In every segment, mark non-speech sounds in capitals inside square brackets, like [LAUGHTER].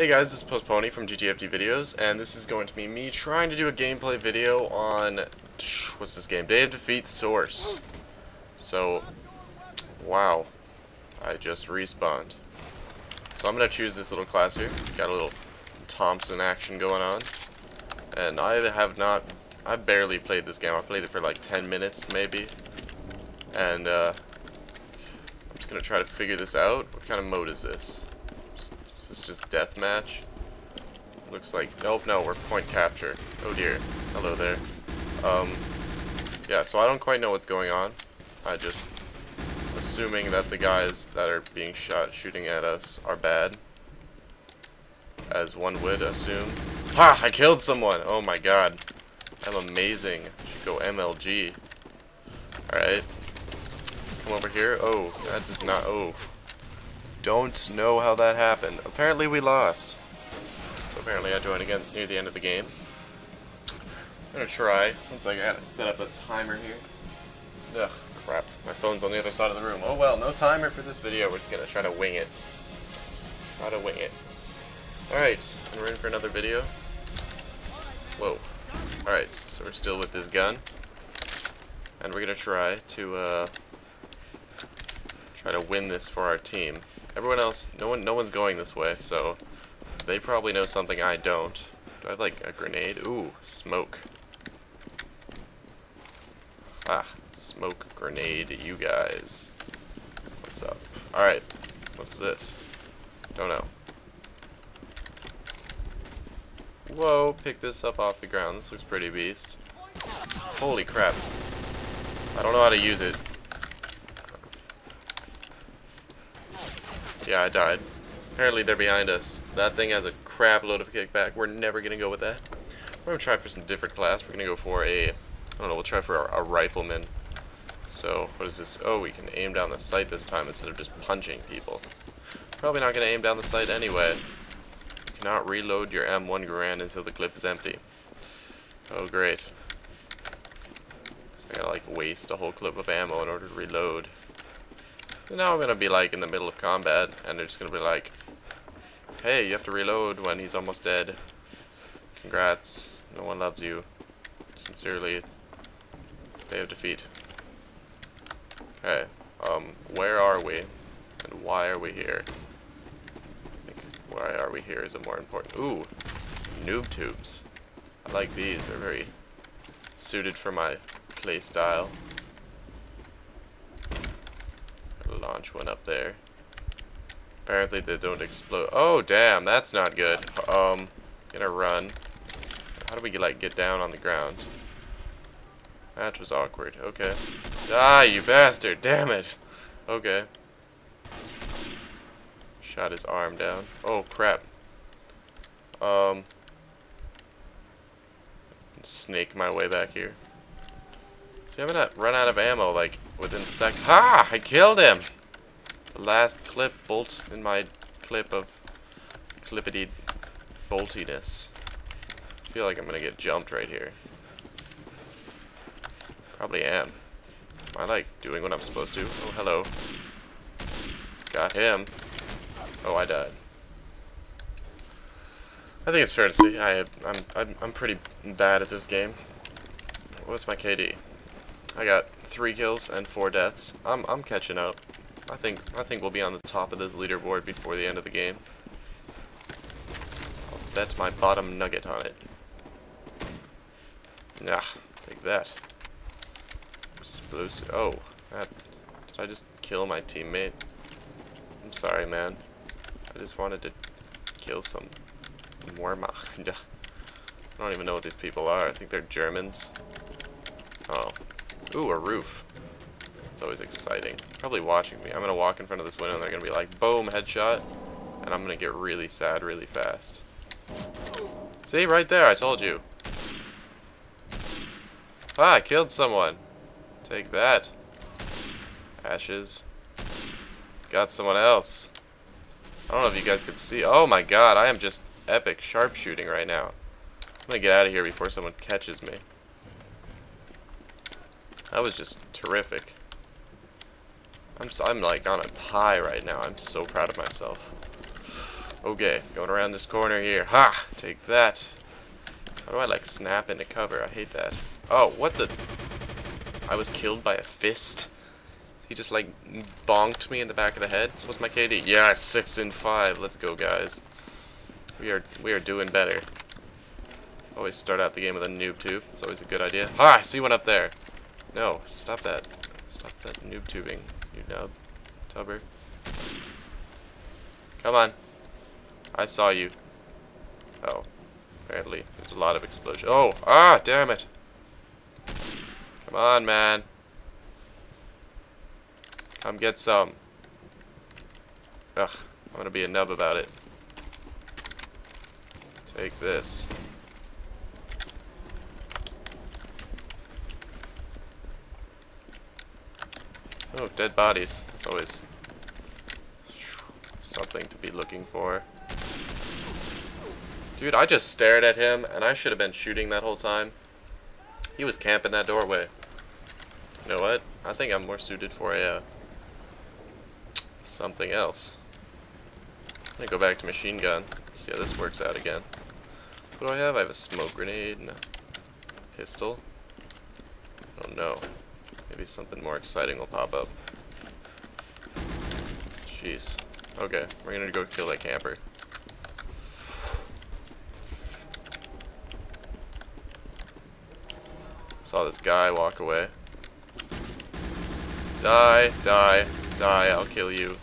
Hey guys, this is Posponey from GTFD Videos, and this is going to be me trying to do a gameplay video on, what's this game, Day of Defeat Source. So, wow, I just respawned. So I'm going to choose this little class here, got a little Thompson action going on, and I have not, I barely played this game, I played it for like 10 minutes maybe, and uh, I'm just going to try to figure this out. What kind of mode is this? This just deathmatch. Looks like, nope, no, we're point capture. Oh dear. Hello there. Um, yeah, so I don't quite know what's going on. I just, assuming that the guys that are being shot, shooting at us are bad. As one would assume. Ha! I killed someone! Oh my god. I'm amazing. Should go MLG. Alright. Come over here. Oh, that does not, oh don't know how that happened. Apparently we lost. So apparently I joined again near the end of the game. I'm gonna try. Once I gotta set up a timer here. Ugh, crap. My phone's on the other side of the room. Oh well, no timer for this video. We're just gonna try to wing it. Try to wing it. Alright, we're in for another video. Whoa. Alright, so we're still with this gun. And we're gonna try to, uh, try to win this for our team. Everyone else, no one, no one's going this way, so they probably know something I don't. Do I have like a grenade? Ooh, smoke. Ah, smoke grenade, you guys. What's up? Alright, what's this? Don't know. Whoa, pick this up off the ground. This looks pretty beast. Holy crap. I don't know how to use it. Yeah, I died. Apparently they're behind us. That thing has a crap load of kickback. We're never going to go with that. We're going to try for some different class. We're going to go for a, I don't know, we'll try for a, a rifleman. So, what is this? Oh, we can aim down the sight this time instead of just punching people. Probably not going to aim down the sight anyway. You cannot reload your M1 Garand until the clip is empty. Oh, great. So I gotta, like, waste a whole clip of ammo in order to reload. So now I'm gonna be like in the middle of combat, and they're just gonna be like, hey, you have to reload when he's almost dead. Congrats, no one loves you. Sincerely, Day of Defeat. Okay, um, where are we? And why are we here? I think why are we here is a more important... Ooh, noob tubes. I like these, they're very suited for my playstyle launch one up there. Apparently they don't explode. Oh, damn, that's not good. Um, gonna run. How do we, like, get down on the ground? That was awkward. Okay. Die, you bastard! Damn it! Okay. Shot his arm down. Oh, crap. Um... Snake my way back here. See, I'm gonna run out of ammo, like, within sec- Ha! I killed him! The last clip bolt in my clip of clippity boltiness. I feel like I'm gonna get jumped right here. Probably am. Am I, like, doing what I'm supposed to? Oh, hello. Got him. Oh, I died. I think it's fair to say I I'm, I'm I'm pretty bad at this game. What's my KD? I got three kills and four deaths. I'm I'm catching up. I think I think we'll be on the top of this leaderboard before the end of the game. I'll bet my bottom nugget on it. Nah, take that. Explosive. Oh, that, did I just kill my teammate? I'm sorry, man. I just wanted to kill some Wehrmacht. [LAUGHS] I don't even know what these people are. I think they're Germans. Oh, Ooh, a roof. It's always exciting. Probably watching me. I'm gonna walk in front of this window and they're gonna be like, boom, headshot. And I'm gonna get really sad really fast. See, right there, I told you. Ah, I killed someone. Take that. Ashes. Got someone else. I don't know if you guys could see. Oh my god, I am just epic sharpshooting right now. I'm gonna get out of here before someone catches me. That was just terrific. I'm, I'm like on a high right now. I'm so proud of myself. Okay, going around this corner here. Ha! Take that. How do I, like, snap into cover? I hate that. Oh, what the... I was killed by a fist? He just, like, bonked me in the back of the head? So what's my KD? Yeah, 6 and 5. Let's go, guys. We are, we are doing better. Always start out the game with a noob tube. It's always a good idea. Ah, I see one up there. No, stop that. Stop that noob tubing, you nub. Tubber. Come on. I saw you. Oh. Apparently, there's a lot of explosion. Oh! Ah! Damn it! Come on, man. Come get some. Ugh. I'm gonna be a nub about it. Take this. Oh, dead bodies. It's always something to be looking for. Dude, I just stared at him, and I should have been shooting that whole time. He was camping that doorway. You know what? I think I'm more suited for a, uh, something else. I'm gonna go back to machine gun, see how this works out again. What do I have? I have a smoke grenade and a pistol. Oh no. Maybe something more exciting will pop up. Jeez. Okay, we're gonna go kill that camper. Saw this guy walk away. Die, die, die, I'll kill you.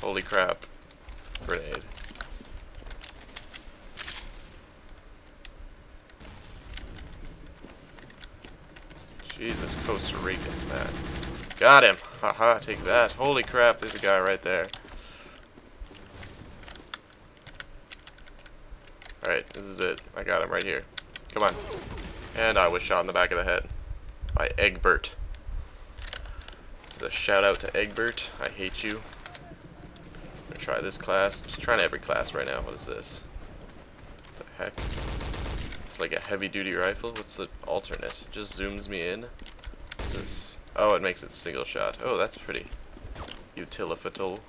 Holy crap. Grenade. Jesus, Costa Ricans, man. Got him! Haha, take that. Holy crap, there's a guy right there. Alright, this is it. I got him right here. Come on. And I was shot in the back of the head. By Egbert. This is a shout out to Egbert. I hate you. I'm gonna try this class. Just trying every class right now. What is this? What the heck? Like a heavy duty rifle. What's the alternate? Just zooms me in. What's this? Oh, it makes it single shot. Oh, that's pretty utiliful.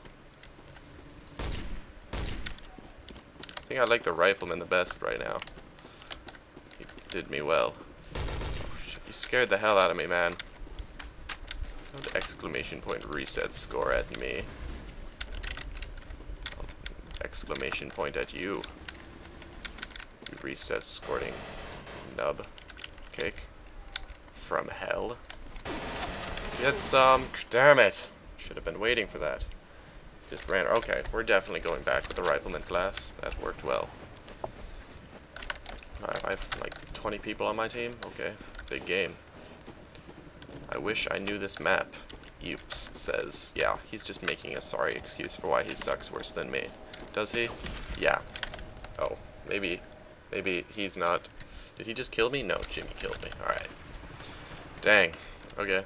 I think I like the rifleman the best right now. He did me well. Oh, shit, you scared the hell out of me, man. Don't exclamation point reset score at me. Exclamation point at you reset squirting nub cake from hell. Get some. Um, damn it! Should have been waiting for that. Just ran. Okay, we're definitely going back with the rifleman class. That worked well. I have like 20 people on my team. Okay, big game. I wish I knew this map. Oops says, yeah, he's just making a sorry excuse for why he sucks worse than me. Does he? Yeah. Oh, maybe Maybe he's not... Did he just kill me? No, Jimmy killed me. Alright. Dang. Okay.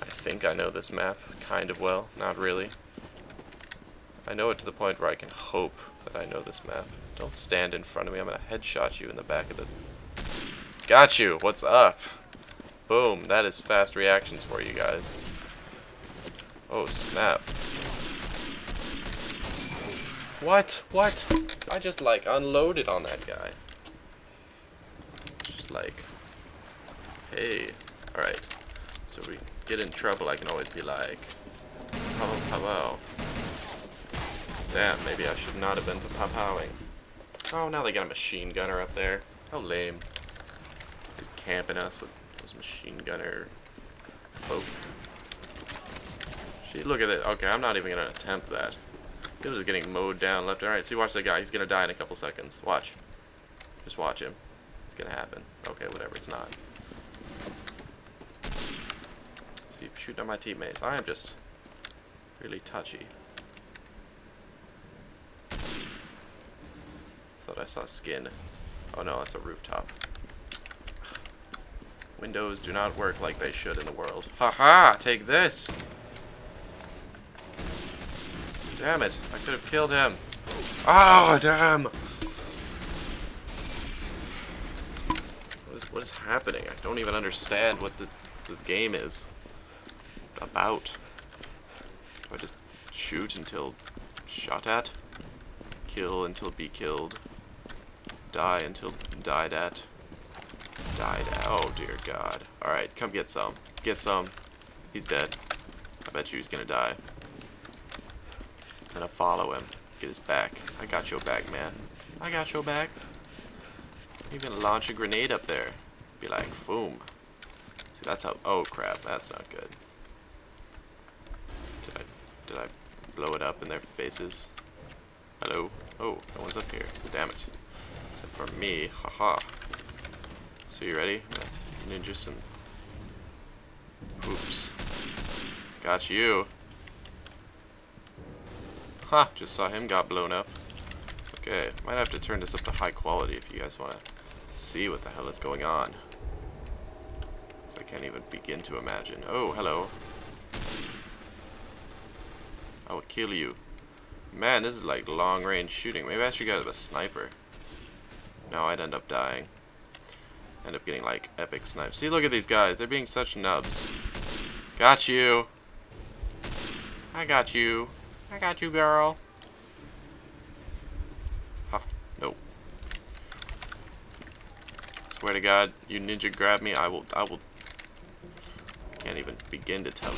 I think I know this map kind of well. Not really. I know it to the point where I can hope that I know this map. Don't stand in front of me. I'm going to headshot you in the back of the... Got you! What's up? Boom. That is fast reactions for you guys. Oh, snap. What? What? I just like unloaded on that guy. Just like, hey, alright. So we get in trouble, I can always be like, oh, pow, Damn, maybe I should not have been pow-powing. Oh, now they got a machine gunner up there. How lame. He's camping us with those machine gunner folk. She, look at it. Okay, I'm not even gonna attempt that. He was getting mowed down left and right. See, watch that guy. He's going to die in a couple seconds. Watch. Just watch him. It's going to happen. Okay, whatever. It's not. See, shooting at my teammates. I am just really touchy. Thought I saw skin. Oh no, that's a rooftop. Windows do not work like they should in the world. Haha! -ha, take this! Damn it. I could have killed him. Ah, oh, damn. What is, what is happening? I don't even understand what this, this game is about. Do I just shoot until shot at? Kill until be killed. Die until died at. Died at. Oh, dear God. Alright, come get some. Get some. He's dead. I bet you he's gonna die. I'm gonna follow him. Get his back. I got your back, man. I got your back. Even launch a grenade up there. Be like, boom. See, that's how. Oh crap, that's not good. Did I? Did I blow it up in their faces? Hello. Oh, no one's up here. Damn it. Except for me. Haha. So you ready? Ninja some. Oops. Got you. Ha! Just saw him got blown up. Okay, might have to turn this up to high quality if you guys want to see what the hell is going on. I can't even begin to imagine. Oh, hello. I will kill you. Man, this is like long range shooting. Maybe I should get a sniper. No, I'd end up dying. End up getting like epic snipes. See, look at these guys. They're being such nubs. Got you. I got you. I got you, girl. Huh. Nope. Swear to God, you ninja grab me, I will, I will, can't even begin to tell